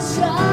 shine.